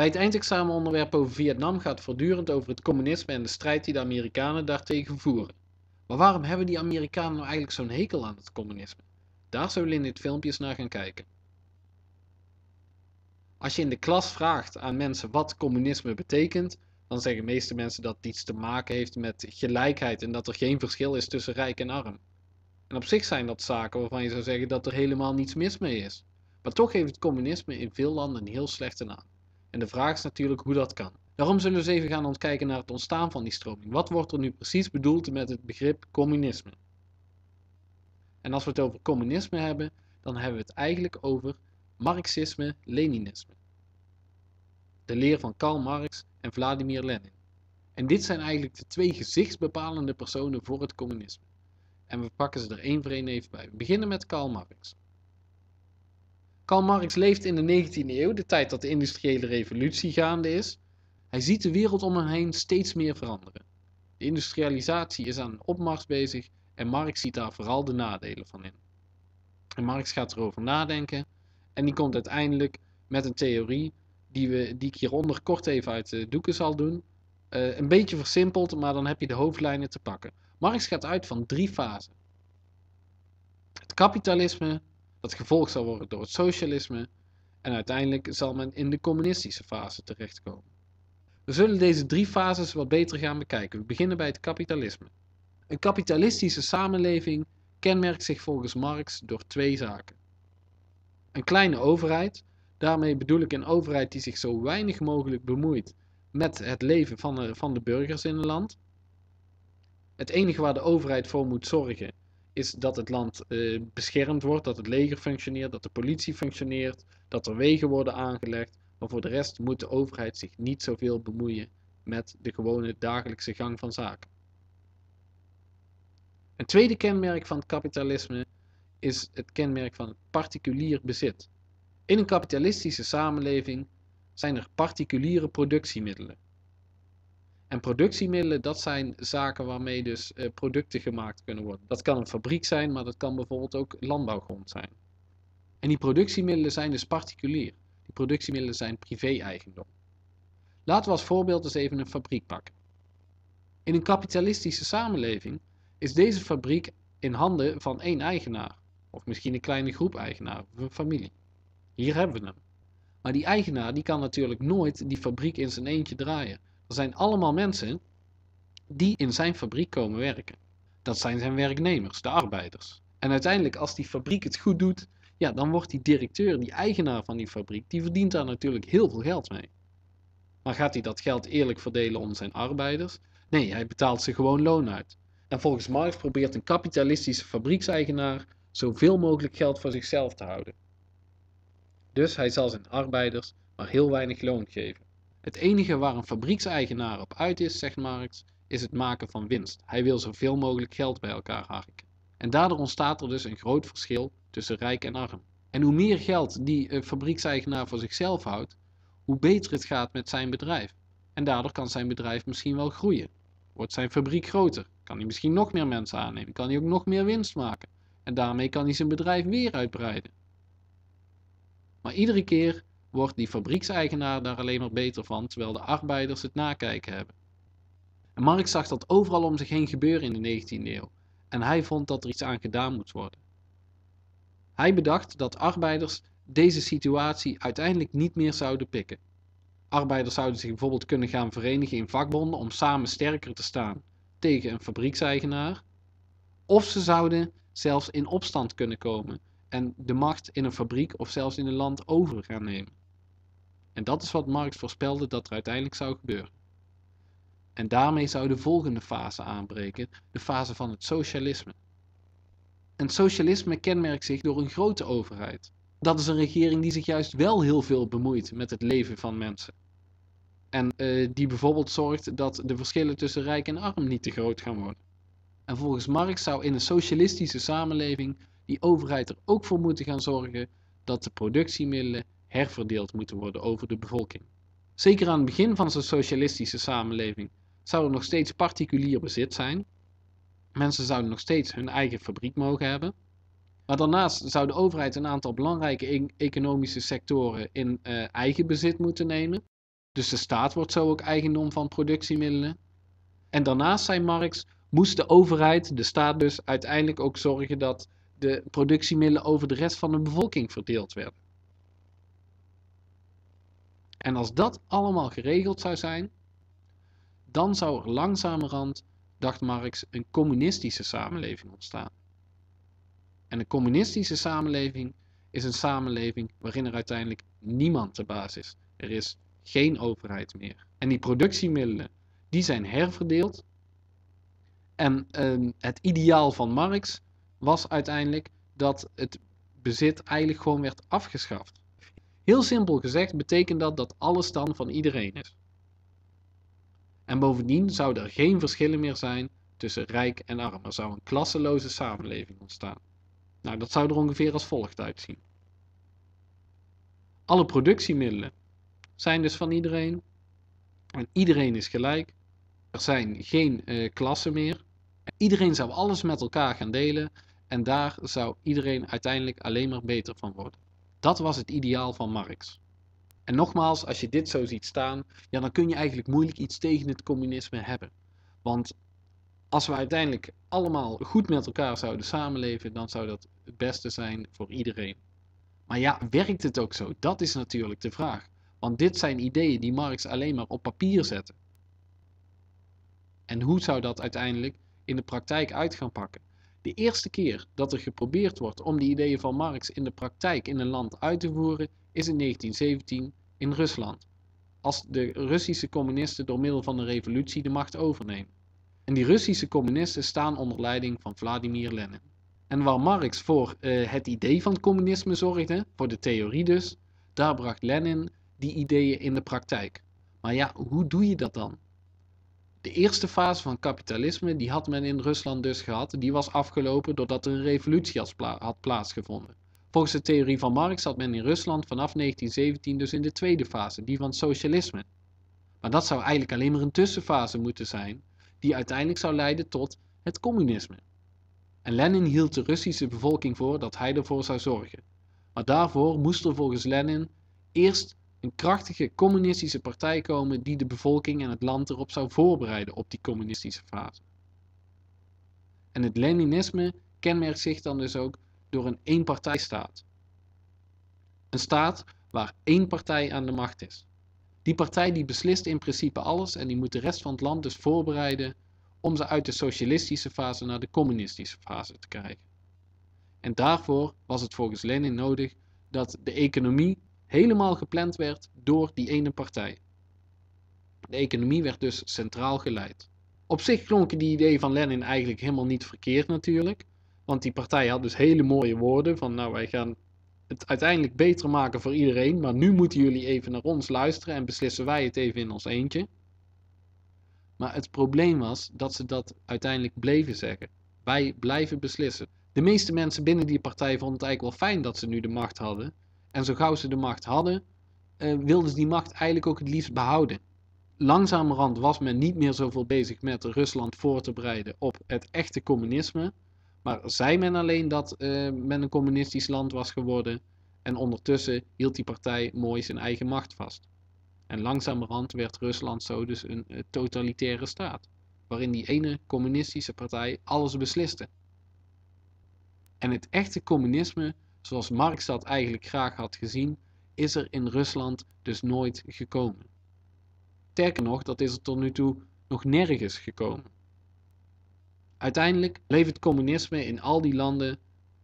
Bij het eindexamenonderwerp over Vietnam gaat voortdurend over het communisme en de strijd die de Amerikanen daartegen voeren. Maar waarom hebben die Amerikanen nou eigenlijk zo'n hekel aan het communisme? Daar zullen we in dit filmpje eens naar gaan kijken. Als je in de klas vraagt aan mensen wat communisme betekent, dan zeggen de meeste mensen dat het iets te maken heeft met gelijkheid en dat er geen verschil is tussen rijk en arm. En op zich zijn dat zaken waarvan je zou zeggen dat er helemaal niets mis mee is. Maar toch heeft het communisme in veel landen een heel slechte naam. En de vraag is natuurlijk hoe dat kan. Daarom zullen we eens even gaan kijken naar het ontstaan van die stroming. Wat wordt er nu precies bedoeld met het begrip communisme? En als we het over communisme hebben, dan hebben we het eigenlijk over Marxisme-Leninisme. De leer van Karl Marx en Vladimir Lenin. En dit zijn eigenlijk de twee gezichtsbepalende personen voor het communisme. En we pakken ze er één voor één even bij. We beginnen met Karl Marx. Karl Marx leeft in de 19e eeuw, de tijd dat de industriële revolutie gaande is. Hij ziet de wereld om hem heen steeds meer veranderen. De industrialisatie is aan opmars bezig en Marx ziet daar vooral de nadelen van in. En Marx gaat erover nadenken en die komt uiteindelijk met een theorie die, we, ik hieronder kort even uit de doeken zal doen. Uh, een beetje versimpeld, maar dan heb je de hoofdlijnen te pakken. Marx gaat uit van drie fasen. Het kapitalisme, dat gevolgd zal worden door het socialisme en uiteindelijk zal men in de communistische fase terechtkomen. We zullen deze drie fases wat beter gaan bekijken. We beginnen bij het kapitalisme. Een kapitalistische samenleving kenmerkt zich volgens Marx door twee zaken. Een kleine overheid, daarmee bedoel ik een overheid die zich zo weinig mogelijk bemoeit met het leven van de, van de burgers in een land. Het enige waar de overheid voor moet zorgen is dat het land uh, beschermd wordt, dat het leger functioneert, dat de politie functioneert, dat er wegen worden aangelegd. Maar voor de rest moet de overheid zich niet zoveel bemoeien met de gewone dagelijkse gang van zaken. Een tweede kenmerk van het kapitalisme is het kenmerk van particulier bezit. In een kapitalistische samenleving zijn er particuliere productiemiddelen. En productiemiddelen, dat zijn zaken waarmee dus uh, producten gemaakt kunnen worden. Dat kan een fabriek zijn, maar dat kan bijvoorbeeld ook landbouwgrond zijn. En die productiemiddelen zijn dus particulier. Die productiemiddelen zijn privé-eigendom. Laten we als voorbeeld eens even een fabriek pakken. In een kapitalistische samenleving is deze fabriek in handen van één eigenaar. Of misschien een kleine groep eigenaren of een familie. Hier hebben we hem. Maar die eigenaar die kan natuurlijk nooit die fabriek in zijn eentje draaien. Er zijn allemaal mensen die in zijn fabriek komen werken. Dat zijn zijn werknemers, de arbeiders. En uiteindelijk als die fabriek het goed doet, ja, dan wordt die directeur, die eigenaar van die fabriek, die verdient daar natuurlijk heel veel geld mee. Maar gaat hij dat geld eerlijk verdelen onder zijn arbeiders? Nee, hij betaalt ze gewoon loon uit. En volgens Marx probeert een kapitalistische fabriekseigenaar zoveel mogelijk geld voor zichzelf te houden. Dus hij zal zijn arbeiders maar heel weinig loon geven. Het enige waar een fabriekseigenaar op uit is, zegt Marx, is het maken van winst. Hij wil zoveel mogelijk geld bij elkaar harken. En daardoor ontstaat er dus een groot verschil tussen rijk en arm. En hoe meer geld die een fabriekseigenaar voor zichzelf houdt, hoe beter het gaat met zijn bedrijf. En daardoor kan zijn bedrijf misschien wel groeien. Wordt zijn fabriek groter, kan hij misschien nog meer mensen aannemen, kan hij ook nog meer winst maken. En daarmee kan hij zijn bedrijf weer uitbreiden. Maar iedere keer wordt die fabriekseigenaar daar alleen maar beter van, terwijl de arbeiders het nakijken hebben. En Marx zag dat overal om zich heen gebeuren in de 19e eeuw. En hij vond dat er iets aan gedaan moest worden. Hij bedacht dat arbeiders deze situatie uiteindelijk niet meer zouden pikken. Arbeiders zouden zich bijvoorbeeld kunnen gaan verenigen in vakbonden om samen sterker te staan tegen een fabriekseigenaar. Of ze zouden zelfs in opstand kunnen komen en de macht in een fabriek of zelfs in een land over gaan nemen. En dat is wat Marx voorspelde dat er uiteindelijk zou gebeuren. En daarmee zou de volgende fase aanbreken, de fase van het socialisme. En socialisme kenmerkt zich door een grote overheid. Dat is een regering die zich juist wel heel veel bemoeit met het leven van mensen. En uh, die bijvoorbeeld zorgt dat de verschillen tussen rijk en arm niet te groot gaan worden. En volgens Marx zou in een socialistische samenleving die overheid er ook voor moeten gaan zorgen dat de productiemiddelen herverdeeld moeten worden over de bevolking. Zeker aan het begin van zo'n socialistische samenleving zou er nog steeds particulier bezit zijn. Mensen zouden nog steeds hun eigen fabriek mogen hebben. Maar daarnaast zou de overheid een aantal belangrijke e-, economische sectoren in uh, eigen bezit moeten nemen. Dus de staat wordt zo ook eigendom van productiemiddelen. En daarnaast, zei Marx, moest de overheid, de staat dus, uiteindelijk ook zorgen dat de productiemiddelen over de rest van de bevolking verdeeld werden. En als dat allemaal geregeld zou zijn, dan zou er langzamerhand, dacht Marx, een communistische samenleving ontstaan. En een communistische samenleving is een samenleving waarin er uiteindelijk niemand de baas is. Er is geen overheid meer. En die productiemiddelen, die zijn herverdeeld. En uh, het ideaal van Marx was uiteindelijk dat het bezit eigenlijk gewoon werd afgeschaft. Heel simpel gezegd betekent dat dat alles dan van iedereen is. En bovendien zouden er geen verschillen meer zijn tussen rijk en arm. Er zou een klasseloze samenleving ontstaan. Nou, dat zou er ongeveer als volgt uitzien. Alle productiemiddelen zijn dus van iedereen. En iedereen is gelijk. Er zijn geen uh, klassen meer. Iedereen zou alles met elkaar gaan delen. En daar zou iedereen uiteindelijk alleen maar beter van worden. Dat was het ideaal van Marx. En nogmaals, als je dit zo ziet staan, ja, dan kun je eigenlijk moeilijk iets tegen het communisme hebben. Want als we uiteindelijk allemaal goed met elkaar zouden samenleven, dan zou dat het beste zijn voor iedereen. Maar ja, werkt het ook zo? Dat is natuurlijk de vraag. Want dit zijn ideeën die Marx alleen maar op papier zette. En hoe zou dat uiteindelijk in de praktijk uit gaan pakken? De eerste keer dat er geprobeerd wordt om die ideeën van Marx in de praktijk in een land uit te voeren, is in 1917 in Rusland. Als de Russische communisten door middel van een revolutie de macht overnemen. En die Russische communisten staan onder leiding van Vladimir Lenin. En waar Marx voor uh, het idee van communisme zorgde, voor de theorie dus, daar bracht Lenin die ideeën in de praktijk. Maar ja, hoe doe je dat dan? De eerste fase van kapitalisme, die had men in Rusland dus gehad, die was afgelopen doordat er een revolutie had plaatsgevonden. Volgens de theorie van Marx zat men in Rusland vanaf 1917 dus in de tweede fase, die van socialisme. Maar dat zou eigenlijk alleen maar een tussenfase moeten zijn, die uiteindelijk zou leiden tot het communisme. En Lenin hield de Russische bevolking voor dat hij ervoor zou zorgen. Maar daarvoor moest er volgens Lenin eerst een krachtige communistische partij komen die de bevolking en het land erop zou voorbereiden op die communistische fase. En het Leninisme kenmerkt zich dan dus ook door een eenpartijstaat. Een staat waar één partij aan de macht is. Die partij die beslist in principe alles en die moet de rest van het land dus voorbereiden om ze uit de socialistische fase naar de communistische fase te krijgen. En daarvoor was het volgens Lenin nodig dat de economie helemaal gepland werd door die ene partij. De economie werd dus centraal geleid. Op zich klonken die ideeën van Lenin eigenlijk helemaal niet verkeerd natuurlijk. Want die partij had dus hele mooie woorden van nou wij gaan het uiteindelijk beter maken voor iedereen. Maar nu moeten jullie even naar ons luisteren en beslissen wij het even in ons eentje. Maar het probleem was dat ze dat uiteindelijk bleven zeggen. Wij blijven beslissen. De meeste mensen binnen die partij vonden het eigenlijk wel fijn dat ze nu de macht hadden. En zo gauw ze de macht hadden, uh, wilden ze die macht eigenlijk ook het liefst behouden. Langzamerhand was men niet meer zoveel bezig met Rusland voor te bereiden op het echte communisme. Maar zei men alleen dat uh, men een communistisch land was geworden. En ondertussen hield die partij mooi zijn eigen macht vast. En langzamerhand werd Rusland zo dus een uh, totalitaire staat. Waarin die ene communistische partij alles besliste. En het echte communisme zoals Marx dat eigenlijk graag had gezien, is er in Rusland dus nooit gekomen. Sterker nog, dat is er tot nu toe nog nergens gekomen. Uiteindelijk bleef het communisme in al die landen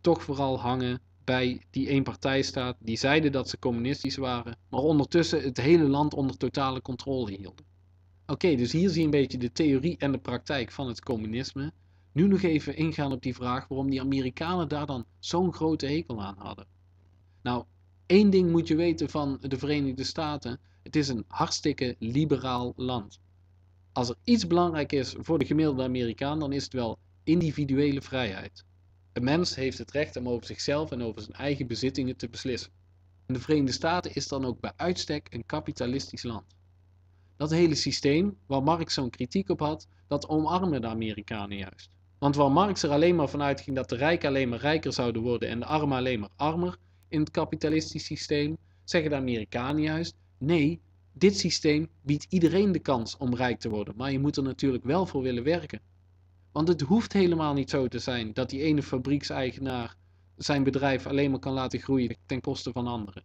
toch vooral hangen bij die eenpartijstaat die zeiden dat ze communistisch waren, maar ondertussen het hele land onder totale controle hielden. Oké, dus hier zie je een beetje de theorie en de praktijk van het communisme nu nog even ingaan op die vraag waarom die Amerikanen daar dan zo'n grote hekel aan hadden. Nou, één ding moet je weten van de Verenigde Staten. Het is een hartstikke liberaal land. Als er iets belangrijk is voor de gemiddelde Amerikaan, dan is het wel individuele vrijheid. Een mens heeft het recht om over zichzelf en over zijn eigen bezittingen te beslissen. En de Verenigde Staten is dan ook bij uitstek een kapitalistisch land. Dat hele systeem, waar Marx zo'n kritiek op had, dat omarmen de Amerikanen juist. Want waar Marx er alleen maar vanuit ging dat de rijken alleen maar rijker zouden worden en de armen alleen maar armer in het kapitalistisch systeem, zeggen de Amerikanen juist: nee, Dit systeem biedt iedereen de kans om rijk te worden, maar je moet er natuurlijk wel voor willen werken. Want het hoeft helemaal niet zo te zijn dat die ene fabriekseigenaar zijn bedrijf alleen maar kan laten groeien ten koste van anderen.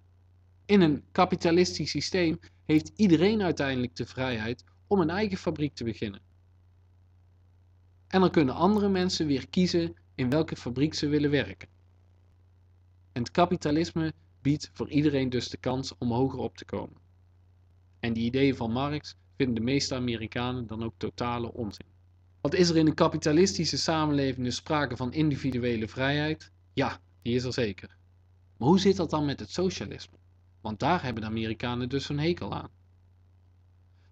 In een kapitalistisch systeem heeft iedereen uiteindelijk de vrijheid om een eigen fabriek te beginnen. En dan kunnen andere mensen weer kiezen in welke fabriek ze willen werken. En het kapitalisme biedt voor iedereen dus de kans om hoger op te komen. En die ideeën van Marx vinden de meeste Amerikanen dan ook totale onzin. Wat is er in een kapitalistische samenleving dus sprake van individuele vrijheid? Ja, die is er zeker. Maar hoe zit dat dan met het socialisme? Want daar hebben de Amerikanen dus een hekel aan.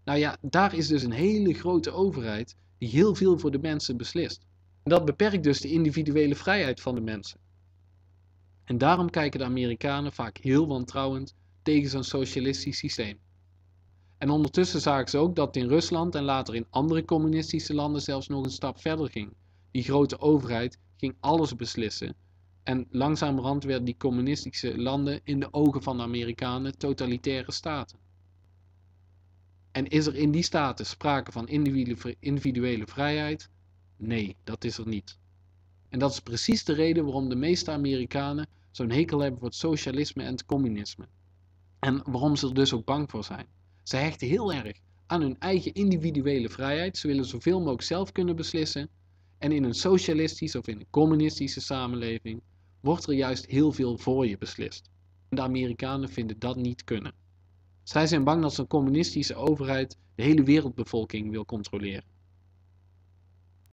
Nou ja, daar is dus een hele grote overheid die heel veel voor de mensen beslist. Dat beperkt dus de individuele vrijheid van de mensen. En daarom kijken de Amerikanen vaak heel wantrouwend tegen zo'n socialistisch systeem. En ondertussen zagen ze ook dat in Rusland en later in andere communistische landen zelfs nog een stap verder ging. Die grote overheid ging alles beslissen. En langzamerhand werden die communistische landen in de ogen van de Amerikanen totalitaire staten. En is er in die staten sprake van individuele vrijheid? Nee, dat is er niet. En dat is precies de reden waarom de meeste Amerikanen zo'n hekel hebben voor het socialisme en het communisme. En waarom ze er dus ook bang voor zijn. Ze hechten heel erg aan hun eigen individuele vrijheid. Ze willen zoveel mogelijk zelf kunnen beslissen. En in een socialistische of in een communistische samenleving wordt er juist heel veel voor je beslist. En de Amerikanen vinden dat niet kunnen. Zij zijn bang dat zo'n communistische overheid de hele wereldbevolking wil controleren.